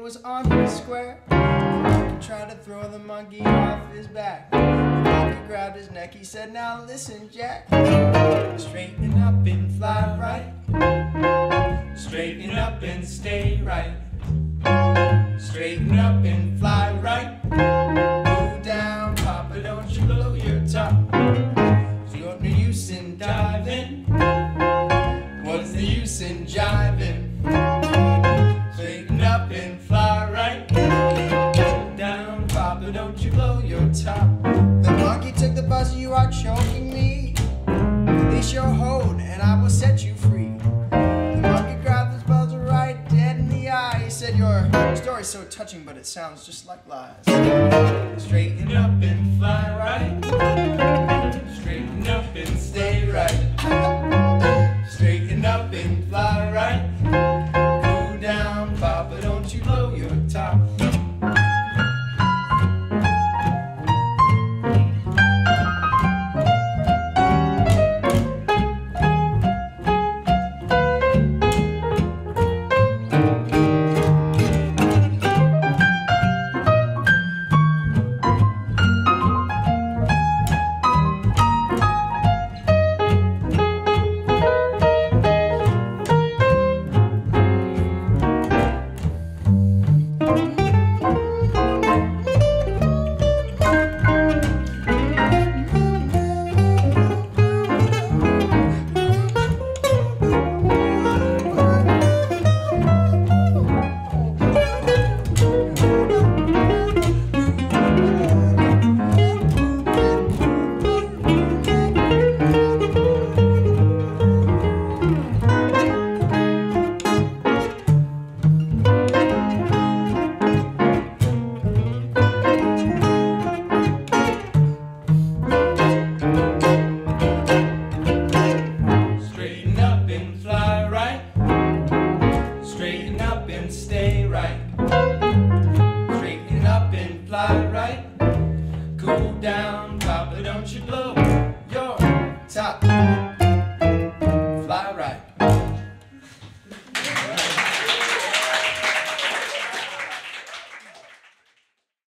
was on the square. He tried to throw the monkey off his back. The monkey grabbed his neck. He said, Now listen, Jack. Straighten up and fly right. Straighten up and stay right. Straighten up and fly right. Papa, don't you blow your top. The monkey took the buzzer, you are choking me. Release your hold, and I will set you free. The monkey grabbed his buzzer right dead in the eye. He said, Your story's so touching, but it sounds just like lies. Straighten up and fly right. Straighten up and stay right. Straighten up and fly right. Go down, Papa, don't you blow your top.